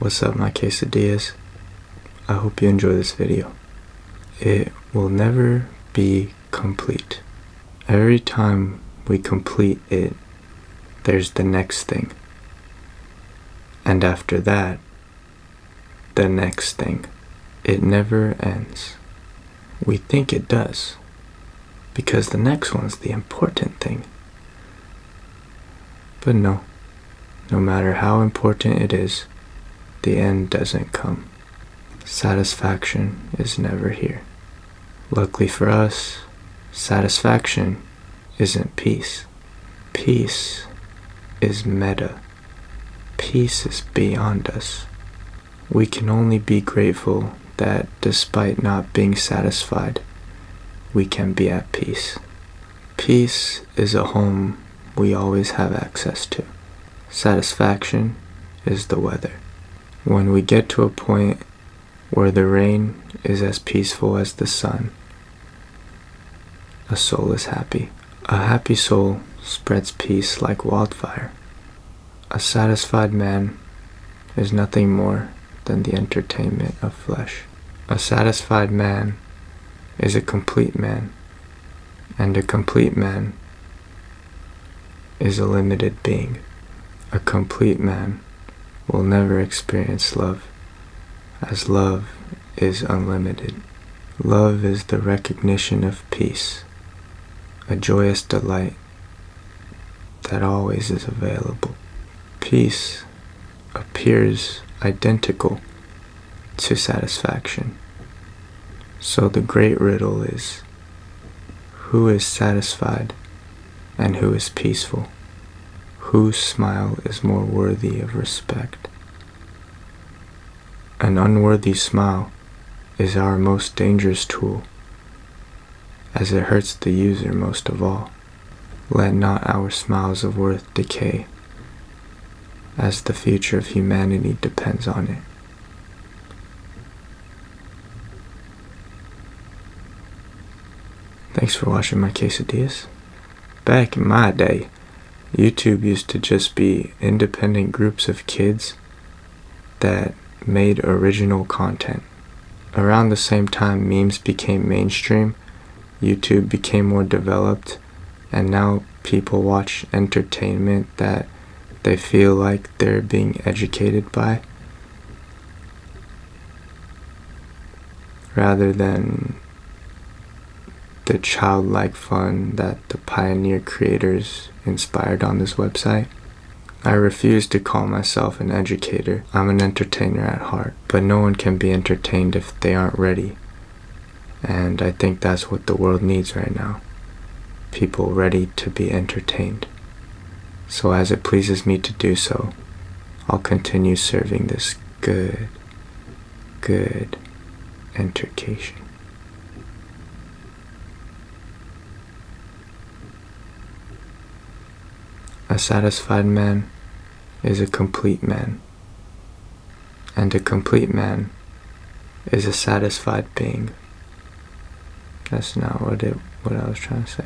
What's up my quesadillas? I hope you enjoy this video. It will never be complete. Every time we complete it, there's the next thing. And after that, the next thing. It never ends. We think it does. Because the next one's the important thing. But no. No matter how important it is, the end doesn't come. Satisfaction is never here. Luckily for us, satisfaction isn't peace. Peace is meta. Peace is beyond us. We can only be grateful that despite not being satisfied, we can be at peace. Peace is a home we always have access to. Satisfaction is the weather. When we get to a point where the rain is as peaceful as the sun, a soul is happy. A happy soul spreads peace like wildfire. A satisfied man is nothing more than the entertainment of flesh. A satisfied man is a complete man, and a complete man is a limited being. A complete man will never experience love, as love is unlimited. Love is the recognition of peace, a joyous delight that always is available. Peace appears identical to satisfaction. So the great riddle is who is satisfied and who is peaceful? Whose smile is more worthy of respect? An unworthy smile is our most dangerous tool, as it hurts the user most of all. Let not our smiles of worth decay, as the future of humanity depends on it. Thanks for watching my quesadillas. Back in my day, YouTube used to just be independent groups of kids that made original content. Around the same time memes became mainstream, YouTube became more developed, and now people watch entertainment that they feel like they're being educated by rather than the childlike fun that the pioneer creators inspired on this website. I refuse to call myself an educator. I'm an entertainer at heart, but no one can be entertained if they aren't ready. And I think that's what the world needs right now. People ready to be entertained. So as it pleases me to do so, I'll continue serving this good, good entercation. A satisfied man is a complete man, and a complete man is a satisfied being. That's not what it what I was trying to say.